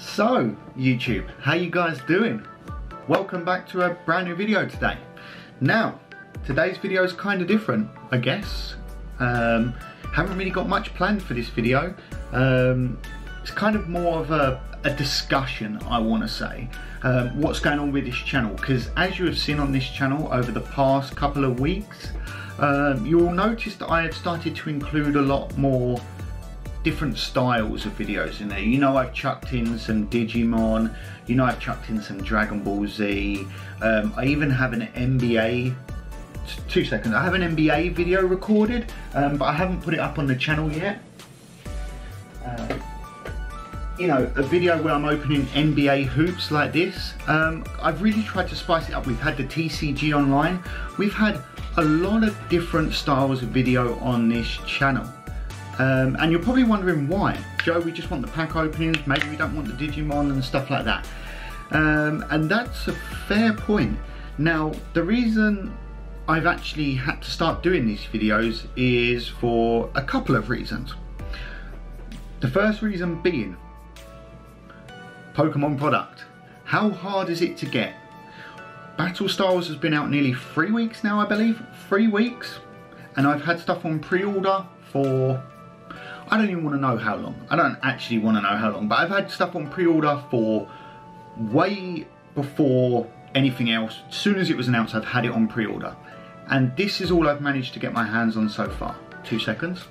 So, YouTube, how you guys doing? Welcome back to a brand new video today. Now, today's video is kind of different, I guess. Um, haven't really got much planned for this video. Um, it's kind of more of a, a discussion, I want to say. Um, what's going on with this channel, because as you have seen on this channel over the past couple of weeks, um, you'll notice that I have started to include a lot more different styles of videos in there. You know I've chucked in some Digimon, you know I've chucked in some Dragon Ball Z, um, I even have an NBA, two seconds, I have an NBA video recorded, um, but I haven't put it up on the channel yet. Uh, you know, a video where I'm opening NBA hoops like this. Um, I've really tried to spice it up. We've had the TCG online. We've had a lot of different styles of video on this channel. Um, and you're probably wondering why. Joe, we just want the pack openings, maybe we don't want the Digimon and stuff like that. Um, and that's a fair point. Now, the reason I've actually had to start doing these videos is for a couple of reasons. The first reason being, Pokemon product. How hard is it to get? Battle Styles has been out nearly three weeks now, I believe. Three weeks. And I've had stuff on pre-order for I don't even want to know how long. I don't actually want to know how long, but I've had stuff on pre-order for way before anything else. As soon as it was announced, I've had it on pre-order. And this is all I've managed to get my hands on so far. Two seconds.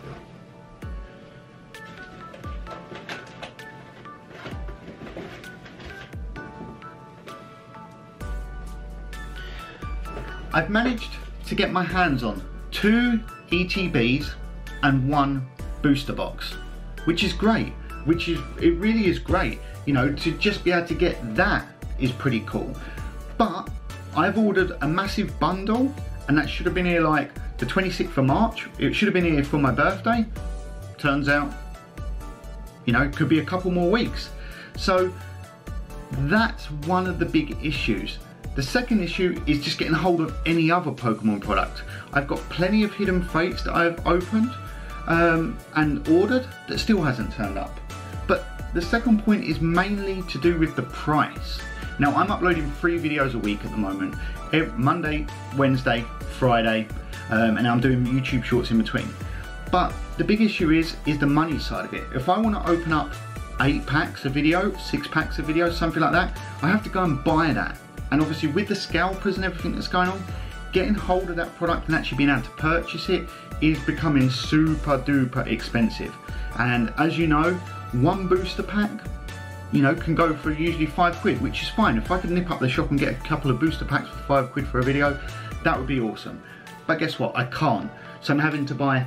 I've managed to get my hands on two ETBs and one booster box, which is great, which is, it really is great. You know, to just be able to get that is pretty cool. But I've ordered a massive bundle and that should have been here like the 26th of March. It should have been here for my birthday. Turns out, you know, it could be a couple more weeks. So that's one of the big issues. The second issue is just getting hold of any other Pokemon product. I've got plenty of Hidden Fates that I've opened um, and ordered that still hasn't turned up. But the second point is mainly to do with the price. Now I'm uploading three videos a week at the moment, Monday, Wednesday, Friday, um, and I'm doing YouTube shorts in between. But the big issue is, is the money side of it. If I want to open up eight packs of video, six packs of video, something like that, I have to go and buy that. And obviously with the scalpers and everything that's going on, getting hold of that product and actually being able to purchase it is becoming super duper expensive. And as you know, one booster pack, you know, can go for usually five quid, which is fine. If I could nip up the shop and get a couple of booster packs for five quid for a video, that would be awesome. But guess what, I can't. So I'm having to buy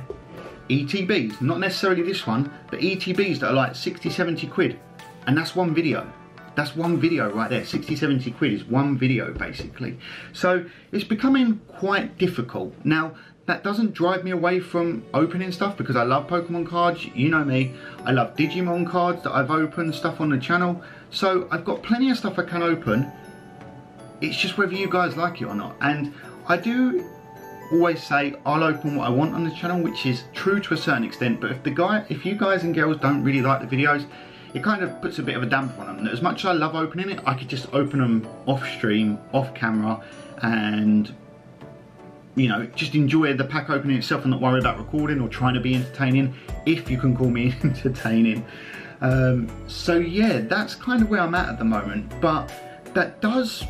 ETBs, not necessarily this one, but ETBs that are like 60, 70 quid. And that's one video. That's one video right there, 60, 70 quid is one video basically. So it's becoming quite difficult. Now, that doesn't drive me away from opening stuff because I love Pokemon cards, you know me. I love Digimon cards that I've opened, stuff on the channel. So I've got plenty of stuff I can open. It's just whether you guys like it or not. And I do always say I'll open what I want on the channel, which is true to a certain extent. But if the guy, if you guys and girls don't really like the videos, it kind of puts a bit of a damper on them. As much as I love opening it, I could just open them off stream, off camera, and you know, just enjoy the pack opening itself and not worry about recording or trying to be entertaining, if you can call me entertaining. Um, so yeah, that's kind of where I'm at at the moment, but that does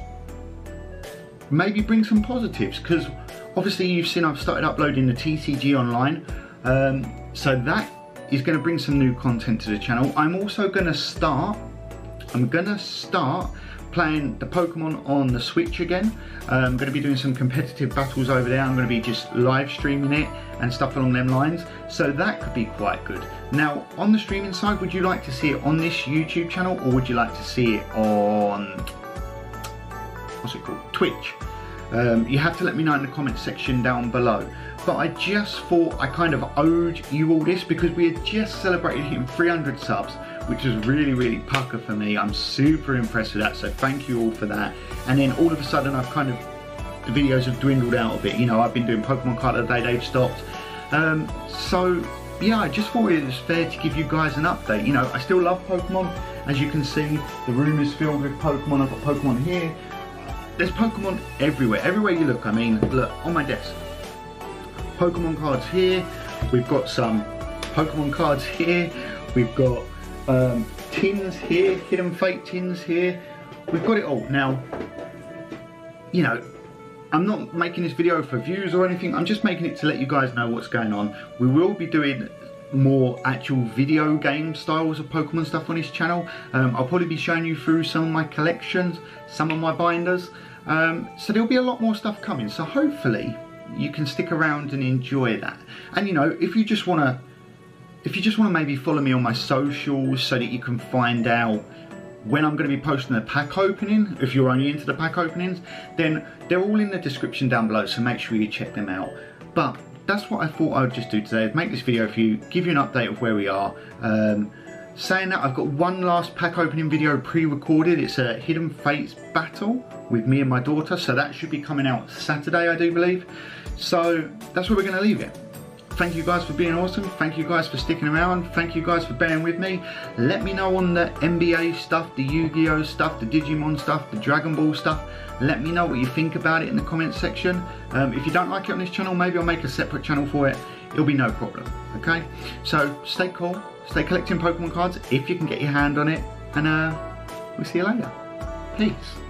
maybe bring some positives because obviously you've seen I've started uploading the TCG online, um, so that is going to bring some new content to the channel. I'm also going to start, I'm going to start playing the Pokemon on the Switch again. Uh, I'm going to be doing some competitive battles over there. I'm going to be just live streaming it and stuff along them lines. So that could be quite good. Now, on the streaming side, would you like to see it on this YouTube channel or would you like to see it on, what's it called, Twitch? Um, you have to let me know in the comment section down below. But I just thought I kind of owed you all this because we had just celebrated hitting 300 subs which is really, really pucker for me. I'm super impressed with that, so thank you all for that. And then all of a sudden I've kind of, the videos have dwindled out a bit. You know, I've been doing Pokemon card of the day, they've stopped. Um, so, yeah, I just thought it was fair to give you guys an update. You know, I still love Pokemon, As you can see, the room is filled with Pokemon. I've got Pokemon here. There's Pokemon everywhere. Everywhere you look, I mean, look, on my desk. Pokemon cards here. We've got some Pokemon cards here. We've got um, tins here, Hidden Fate tins here. We've got it all. Now, you know, I'm not making this video for views or anything. I'm just making it to let you guys know what's going on. We will be doing more actual video game styles of Pokemon stuff on his channel. Um, I'll probably be showing you through some of my collections, some of my binders. Um, so there'll be a lot more stuff coming. So hopefully you can stick around and enjoy that. And you know, if you just want to, if you just want to maybe follow me on my socials so that you can find out when I'm going to be posting the pack opening, if you're only into the pack openings, then they're all in the description down below, so make sure you check them out. But that's what I thought I would just do today, make this video for you, give you an update of where we are. Um, saying that, I've got one last pack opening video pre-recorded. It's a Hidden Fates battle with me and my daughter, so that should be coming out Saturday, I do believe. So that's where we're going to leave it. Thank you guys for being awesome. Thank you guys for sticking around. Thank you guys for bearing with me. Let me know on the NBA stuff, the Yu-Gi-Oh stuff, the Digimon stuff, the Dragon Ball stuff. Let me know what you think about it in the comments section. Um, if you don't like it on this channel, maybe I'll make a separate channel for it. It'll be no problem, okay? So stay cool, stay collecting Pokemon cards if you can get your hand on it, and uh, we'll see you later. Peace.